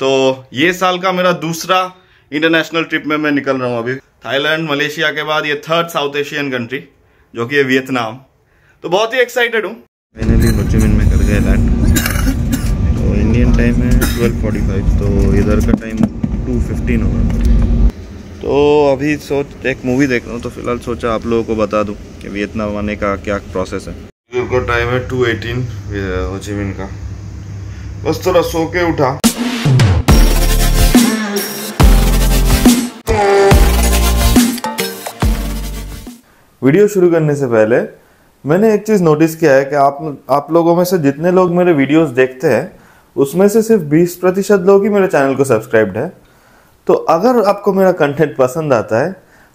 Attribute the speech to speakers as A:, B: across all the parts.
A: तो ये साल का मेरा दूसरा इंटरनेशनल ट्रिप में मैं निकल रहा हूँ अभी। थाईलैंड मलेशिया के बाद ये थर्ड साउथ एशियन कंट्री जो कि है वियतनाम तो बहुत ही एक्साइटेड हूँ।
B: फाइनली होचिमिन में कर गए लैंड तो इंडियन टाइम है 12:45 तो इधर का टाइम 2:15 होगा। तो अभी सोच एक मूवी देख रहा हूँ तो फ़िलहाल सोचा आप लोगों को बता दूँ कि वियतनाम आने का क्या प्रोसेस है।
A: को टाइम है 2:18 होचिमिन का। बस थोड़ा सो के उठा।
B: वीडियो शुरू करने से पहले, मैंने एक चीज़ नोटिस किया है कि आप आप लोगों में से जितने लोग मेरे वीडियोस देखते हैं, उसमें से सिर्फ़ 20 प्रतिशत लोग ही मेरे चैनल को सब्सक्राइब्ड है। तो अगर आपको मेरा कंटेंट पसंद आता है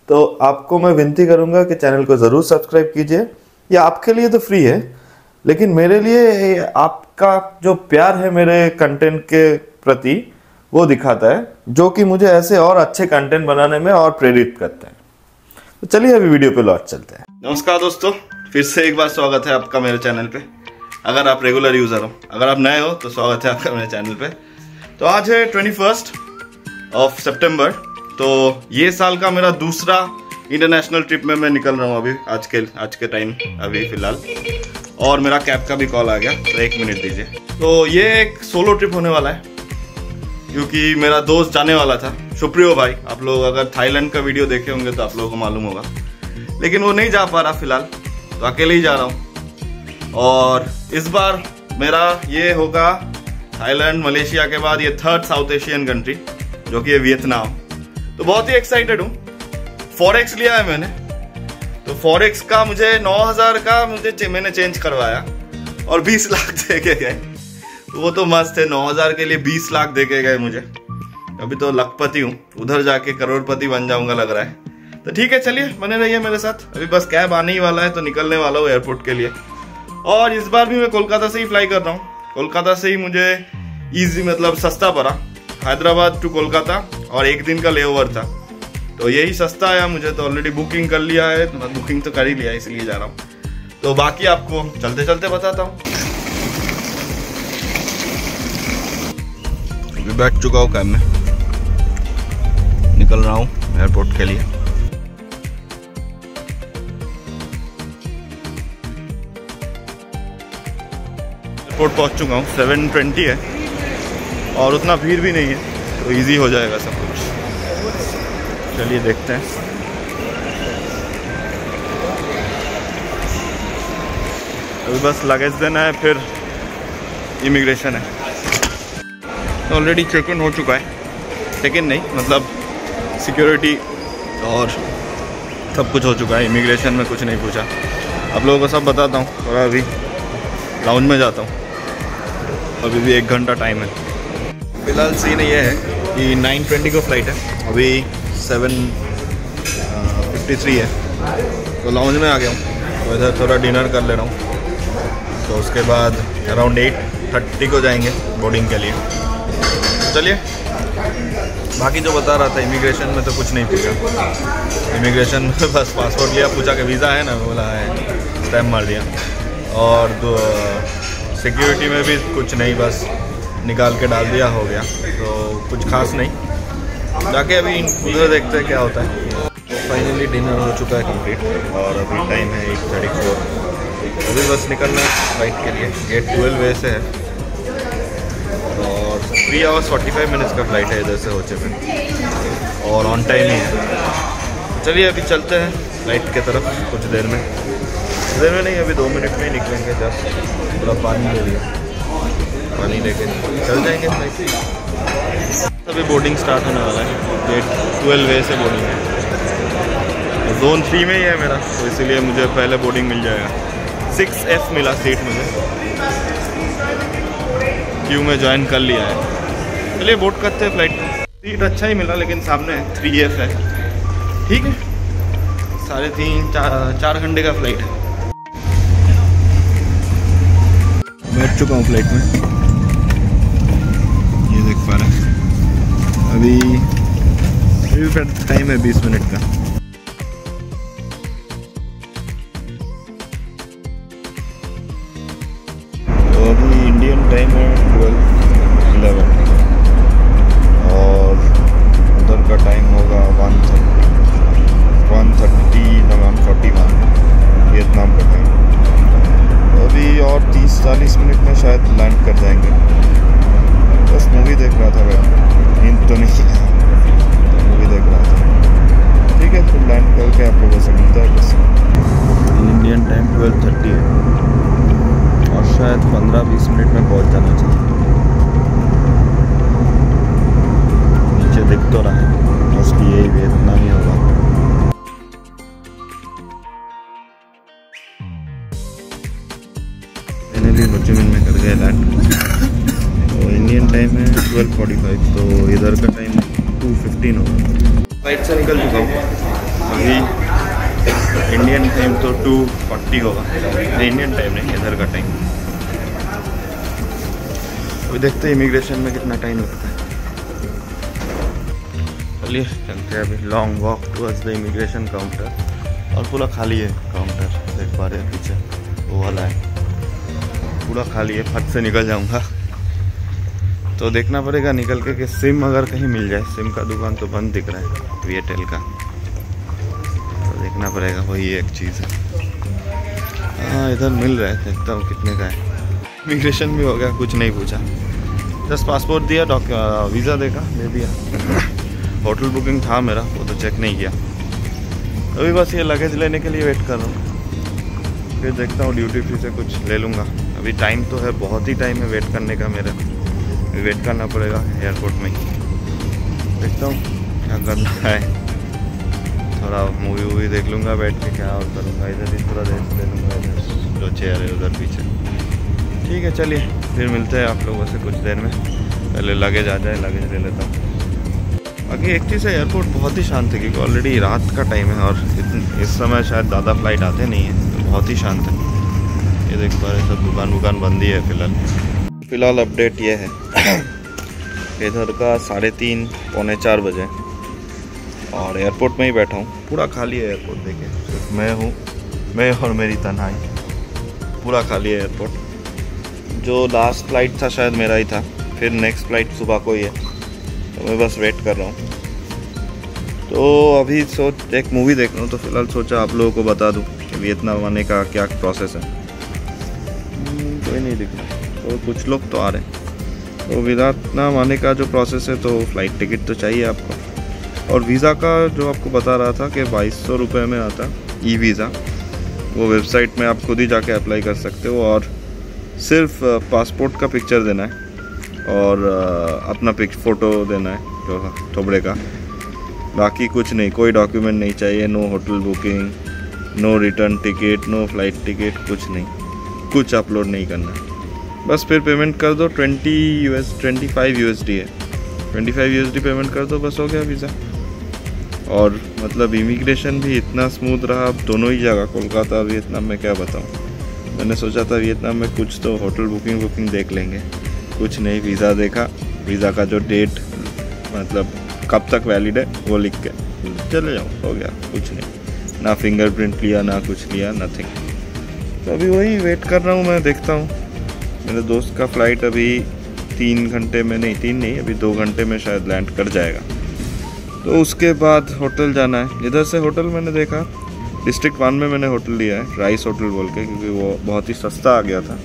B: तो आपको मैं विनती करूँगा कि चैनल को ज़रूर सब्सक्राइब कीजिए। या आपके लिए तो फ्री है, लेकिन मेरे लिए आपका जो प्यार है मेरे कंटेंट के प्रति, वो दिखाता है, जो कि मुझे ऐसे और अच्छे कंटेंट बनाने में और प्रेरित करता है। तो चलिए अभी वीडियो पे लौट चलते हैं।
A: नमस्कार दोस्तों, फिर से एक बार स्वागत है आपका मेरे चैनल पे। अगर आप रेगुलर यूज़र हो, अगर आप नए हो तो स्वागत है आपका मेरे चैनल पे। तो आज है ट्वेंटी फ़र्स्ट ऑफ़ सेप्टेम्बर तो ये साल का मेरा दूसरा इंटरनेशनल ट्रिप में मैं निकल रहा हूँ अभी, आज के आज के टाइम अभी फ़िलहाल। और मेरा कैब का भी कॉल आ गया तो एक मिनट दीजिए। तो ये एक सोलो ट्रिप होने वाला है। क्योंकि मेरा दोस्त जाने वाला था। सुप्रियो भाई, आप लोग अगर थाईलैंड का वीडियो देखे होंगे तो आप लोगों को मालूम होगा। लेकिन वो नहीं जा पा रहा फ़िलहाल तो अकेले ही जा रहा हूँ। और इस बार मेरा ये होगा थाईलैंड, मलेशिया के बाद ये थर्ड साउथ एशियन कंट्री जो कि है वियतनाम तो बहुत ही एक्साइटेड हूँ। फॉरेक्स लिया है मैंने। तो फॉरेक्स का मुझे 9000 का मुझे मैंने चेंज करवाया। और 20 लाख दे के गए। वो तो मस्त है 9000 के लिए 20 लाख दे के गए मुझे। अभी तो लखपति हूँ, उधर जाके करोड़पति बन जाऊँगा लग रहा है। तो ठीक है, चलिए, बने रहिए मेरे साथ। अभी बस कैब आने ही वाला है तो निकलने वाला हूँ एयरपोर्ट के लिए। और इस बार भी मैं कोलकाता से ही फ्लाई कर रहा हूँ। कोलकाता से ही मुझे ईजी मतलब सस्ता पड़ा। हैदराबाद टू कोलकाता, और एक दिन का लेओवर था। तो यही सस्ता आया मुझे तो ऑलरेडी बुकिंग कर लिया है तो बुकिंग तो कर ही लिया, इसलिए जा रहा हूँ। तो बाकी आपको चलते चलते बताता हूँ। अभी बैठ चुका हूँ कैब में। निकल रहा हूँ एयरपोर्ट के लिए। एयरपोर्ट पहुँच चुका हूँ सेवन ट्वेंटी है। और उतना भीड़ भी नहीं है तो इजी हो जाएगा सब कुछ। चलिए देखते हैं। अभी बस लगेज देना है, फिर इमिग्रेशन है। ऑलरेडी चेक इन हो चुका है चेक इन नहीं मतलब सिक्योरिटी और सब कुछ हो चुका है। इमिग्रेशन में कुछ नहीं पूछा। आप लोगों को सब बताता हूँ थोड़ा अभी लाउंज में जाता हूँ। अभी भी एक घंटा टाइम है। फ़िलहाल सीन ये है कि 9:20 को फ़्लाइट है। अभी 7:53 है। तो लाउंज में आ गया हूँ। तो इधर थोड़ा डिनर कर ले रहा हूँ। तो उसके बाद अराउंड एट थर्टी को जाएँगे बोर्डिंग के लिए। चलिए। बाकी जो बता रहा था इमिग्रेशन में तो कुछ नहीं पूछा। इमिग्रेशन में बस पासपोर्ट लिया, पूछा कि वीज़ा है ना? बोला, है स्टैम्प मार दिया। और सिक्योरिटी में भी कुछ नहीं, बस निकाल के डाल दिया, हो गया। तो कुछ खास नहीं। जाके अभी उधर देखते हैं क्या होता है। तो फाइनली डिनर हो चुका है कंप्लीट और अभी टाइम है एट थर्टी फोर अभी बस निकलना है फ़्लाइट के लिए। गेट ट्वेल्व वे से है। Three hours forty five minutes का फ़्लाइट है इधर से होचे में और ऑन टाइम ही है। चलिए, अभी चलते हैं फ़्लाइट की तरफ़ कुछ देर में। देर में नहीं, अभी दो मिनट में ही निकलेंगे जब थोड़ा पानी ले लिया। पानी लेके चल जाएँगे फ़्लाइट अभी बोर्डिंग स्टार्ट होने वाला है। गेट ट्वेल्व से बोर्डिंग है। जोन थ्री में ही है मेरा तो इसीलिए मुझे पहले बोर्डिंग मिल जाएगा। सिक्स एफ़ मिला सीट मुझे। क्यू में ज्वाइन कर लिया है। चलिए बोट करते हैं फ़्लाइट में। सीट अच्छा ही मिला, लेकिन सामने थ्री एफ़ है। ठीक है? साढ़े तीन, चार चार घंटे का फ़्लाइट है। बैठ चुका हूँ फ़्लाइट में। ये देख पा रहे अभी टाइम है बीस मिनट का। शायद 15-20 मिनट में पहुँच जाना चाहिए। नीचे दिख तो रहा है मोस्टली यही वे इतना ही होगा। में कर लैंड तो इंडियन टाइम है 12:45 तो इधर का टाइम टू फिफ्टीन होगा। फ़्लाइट से निकल चुका हूँ। अभी इंडियन टाइम तो टू फोर्टी होगा। इंडियन टाइम नहीं इधर का टाइम अभी देखते हैं इमिग्रेशन में कितना टाइम लगता है। चलिए, चलते हैं अभी। Long walk towards the immigration counter और पूरा खाली है काउंटर देख पा रहे हैं पीछे। वो वाला है। पूरा खाली है। फट से निकल जाऊँगा। तो देखना पड़ेगा निकल के कि सिम अगर कहीं मिल जाए। सिम का दुकान तो बंद दिख रहा है वीएटेल का। तो देखना पड़ेगा, वही एक चीज़ है। हाँ इधर मिल रहा है देखता हूँ कितने का है? इमिग्रेशन भी हो गया, कुछ नहीं पूछा। जस्ट पासपोर्ट दिया वीज़ा देखा, दे दिया। होटल बुकिंग था मेरा, वो तो चेक नहीं किया। अभी बस ये लगेज लेने के लिए वेट कर रहा हूँ। फिर देखता हूँ ड्यूटी फ्री से कुछ ले लूँगा। अभी टाइम तो है, बहुत ही टाइम है वेट करने का मेरा। वेट करना पड़ेगा एयरपोर्ट में देखता हूँ, क्या करना है। थोड़ा मूवी वूवी देख लूँगा, बैठ के क्या और करूँगा। इधर ही थोड़ा रेस्ट ले लूँगा, इधर। जो चेयर है उधर पीछे। ठीक है, चलिए। फिर मिलते हैं आप लोगों से कुछ देर में। पहले लगेज आ जाए लगेज ले लेता हूँ। बाकी एक चीज़ है एयरपोर्ट बहुत ही शांत है, क्योंकि ऑलरेडी रात का टाइम है और इस समय शायद ज़्यादा फ़्लाइट आते नहीं हैं तो बहुत ही शांत है। ये देख पा रहे सब दुकान वुकान बंद ही है फ़िलहाल। फ़िलहाल अपडेट ये है। इधर का साढ़े तीन, पौने चार बजे। और एयरपोर्ट में ही बैठा हूँ। पूरा खाली है एयरपोर्ट देखिए। मैं हूँ, मैं और मेरी तन्हाई। पूरा खाली है एयरपोर्ट जो लास्ट फ़्लाइट था शायद मेरा ही था फिर नेक्स्ट फ़्लाइट सुबह को ही है। तो मैं बस वेट कर रहा हूँ। तो अभी सोच एक मूवी देख रहा हूँ तो फ़िलहाल सोचा आप लोगों को बता दूँ कि वियतनाम आने का क्या प्रोसेस है। हम्म, कोई नहीं दिख रहा। तो कुछ लोग तो आ रहे हैं। तो वियतनाम आने का जो प्रोसेस है तो फ़्लाइट टिकट तो चाहिए आपको। और वीज़ा का जो आपको बता रहा था कि बाईस सौ रुपये में आता ई वीज़ा वो वेबसाइट में आप खुद ही जाके अप्लाई कर सकते हो और सिर्फ़ पासपोर्ट का पिक्चर देना है और अपना पिक फ़ोटो देना है जो थोबड़े का। बाकी कुछ नहीं, कोई डॉक्यूमेंट नहीं चाहिए no hotel booking no return ticket no flight ticket कुछ नहीं। कुछ अपलोड नहीं करना है। बस फिर पेमेंट कर दो twenty U S twenty five U S D है। Twenty five U S D payment कर दो, बस हो गया वीज़ा और मतलब इमिग्रेशन भी इतना स्मूथ रहा, अब दोनों ही जगह, कोलकाता भी इतना, मैं क्या बताऊँ। मैंने सोचा था वियतनाम में कुछ तो होटल बुकिंग बुकिंग देख लेंगे। कुछ नहीं वीज़ा देखा। वीज़ा का जो डेट मतलब कब तक वैलिड है, वो लिख के। चले जाओ, हो गया, कुछ नहीं। ना फिंगरप्रिंट लिया, ना कुछ लिया नथिंग तो अभी वही वेट कर रहा हूँ, मैं देखता हूँ। मेरे दोस्त का फ़्लाइट अभी तीन घंटे में नहीं, तीन नहीं, अभी दो घंटे में शायद लैंड कर जाएगा। तो उसके बाद होटल जाना है। इधर से होटल मैंने देखा डिस्ट्रिक्ट वन में मैंने होटल लिया है राइस होटल बोल के, क्योंकि वो बहुत ही सस्ता आ गया था।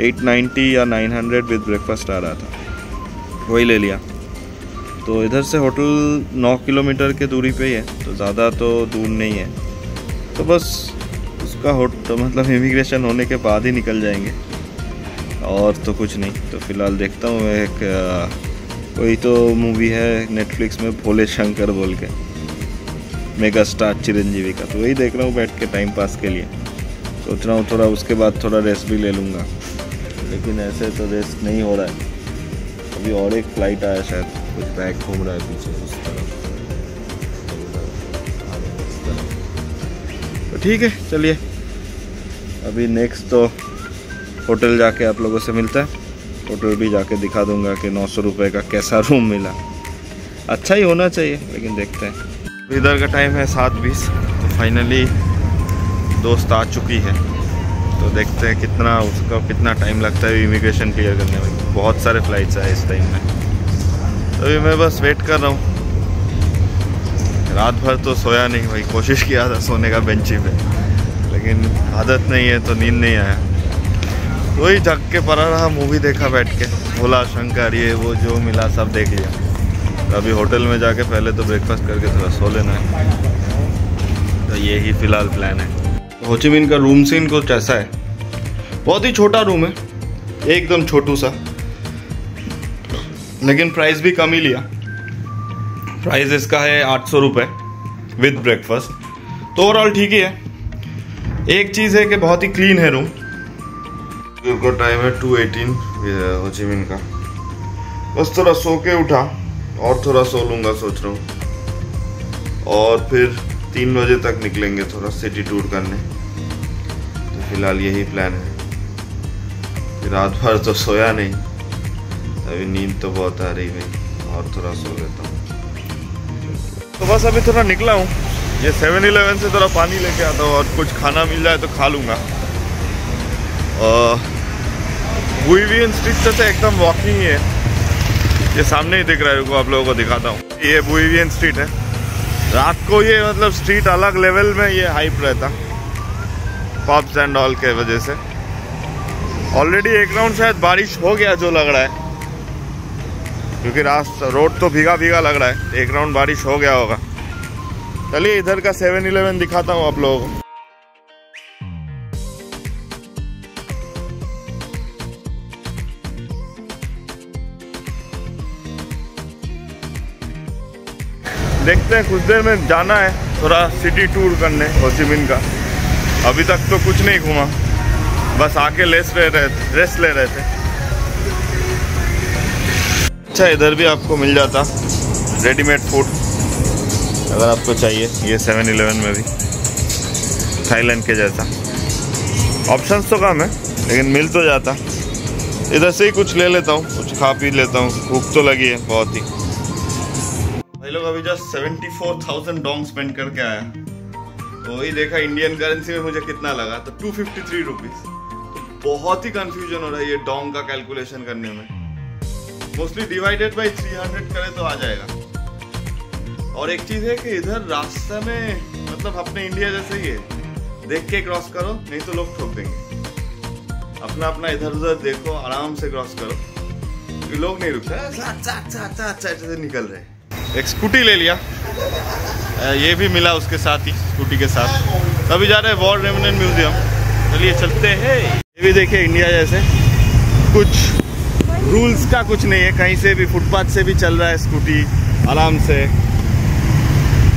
A: 890 या 900 विद ब्रेकफास्ट आ रहा था। वही ले लिया। तो इधर से होटल 9 किलोमीटर के दूरी पे ही है तो ज़्यादा तो दूर नहीं है। तो बस उसका होट तो मतलब इमिग्रेशन होने के बाद ही निकल जाएँगे। और तो कुछ नहीं। तो फ़िलहाल देखता हूँ, एक कोई तो मूवी है नेटफ्लिक्स में भोले शंकर बोल के। मेगा स्टार चिरंजीवी का। तो वही देख रहा हूँ बैठ के टाइम पास के लिए। सोच रहा हूँ थोड़ा उसके बाद थोड़ा रेस्ट भी ले लूँगा। लेकिन ऐसे तो रेस्ट नहीं हो रहा है। अभी और एक फ़्लाइट आया शायद। कुछ बैग घूम रहा है पीछे उस तरफ़। तो ठीक है, चलिए। अभी नेक्स्ट तो होटल जाके आप लोगों से मिलता है। होटल भी जाके दिखा दूँगा कि नौ सौ रुपये का कैसा रूम मिला। अच्छा ही होना चाहिए, लेकिन देखते हैं। इधर का टाइम है सात बीस तो फाइनली दोस्त आ चुकी है। तो देखते हैं कितना उसका, कितना टाइम लगता है इमिग्रेशन क्लियर करने में। बहुत सारे फ्लाइट्स आए इस टाइम में। तो अभी मैं बस वेट कर रहा हूँ। रात भर तो सोया नहीं भाई, कोशिश किया था सोने का बेंची पे, लेकिन आदत नहीं है तो नींद नहीं आया। वही तो जग के पड़ा रहा मूवी देखा बैठ के। भोला शंकर, ये वो जो मिला, सब देख लिया। अभी होटल में जाके पहले तो ब्रेकफास्ट करके थोड़ा सो लेना है। तो ये ही फ़िलहाल प्लान है। होचिमिन का रूम सीन कुछ ऐसा है। बहुत ही छोटा रूम है। एकदम छोटू सा। लेकिन प्राइस भी कम ही लिया। प्राइस इसका है आठ सौ रुपये विद ब्रेकफास्ट तो ओवरऑल ठीक ही है। एक चीज़ है कि बहुत ही क्लीन है रूम टाइम है two eighteen Ho Chi Minh का।
B: बस थोड़ा सो के उठा। और थोड़ा सो लूँगा सोच रहा हूँ। और फिर तीन बजे तक निकलेंगे थोड़ा सिटी टूर करने। तो फ़िलहाल यही प्लान है। रात भर तो सोया नहीं। अभी नींद तो बहुत आ रही भाई। और थोड़ा सो लेता हूँ। तो बस अभी थोड़ा निकला हूँ। ये सेवन इलेवन से थोड़ा पानी लेके आता हूँ और कुछ खाना मिल जाए तो खा लूँगा। बुईवियन स्ट्रीट से एकदम वॉकिंग है। ये सामने ही दिख रहा है आप लोगों को दिखाता हूँ। ये बुईवियन स्ट्रीट है। रात को ये मतलब स्ट्रीट अलग लेवल में ये हाइप रहता। पब्स एंड ऑल के वजह से। ऑलरेडी एक राउंड शायद बारिश हो गया जो लग रहा है। क्योंकि रास्ता रोड तो भीगा भीगा लग रहा है। एक राउंड बारिश हो गया होगा। चलिए, इधर का सेवन इलेवन दिखाता हूँ आप लोगों को। देखते हैं, कुछ देर में जाना है थोड़ा सिटी टूर करने होचिमिन का। अभी तक तो कुछ नहीं घूमा। बस आके लेस ले रहे रेस्ट ले रहे थे। अच्छा इधर भी आपको मिल जाता रेडीमेड फ़ूड अगर आपको चाहिए, ये सेवन इलेवन में भी। थाईलैंड के जैसा। ऑप्शंस तो कम है, लेकिन मिल तो जाता। इधर से ही कुछ ले लेता हूँ, कुछ खा पी लेता हूँ। भूख तो लगी है, बहुत ही। लोग अभी just seventy four thousand dong spend करके आया तो वही देखा इंडियन करेंसी में मुझे कितना लगा। तो टू फिफ्टी थ्री रुपीज़ बहुत ही कंफ्यूजन हो रहा है ये डोंग का कैलकुलेशन करने में। Mostly divided by three hundred करे तो आ जाएगा। और एक चीज़ है कि इधर रास्ते में मतलब अपने इंडिया जैसे ही है, देख के क्रॉस करो, नहीं तो लोग ठोक देंगे। अपना अपना इधर उधर देखो, आराम से क्रॉस करो। लोग नहीं रुकते से निकल रहे एक स्कूटी ले लिया। ये भी मिला उसके साथ ही, स्कूटी के साथ। अभी जा रहे हैं वॉर रेमिनेंट म्यूज़ियम। चलिए चलते हैं। ये भी देखिए इंडिया जैसे। कुछ रूल्स का कुछ नहीं है। कहीं से भी, फुटपाथ से भी चल रहा है स्कूटी, आराम से।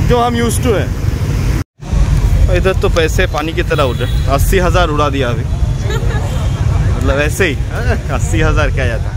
B: जो हम यूज़ टू है। इधर तो पैसे पानी की तरह उड़ रहे अस्सी हज़ार उड़ा दिया अभी। मतलब ऐसे ही। अस्सी हज़ार क्या जाता।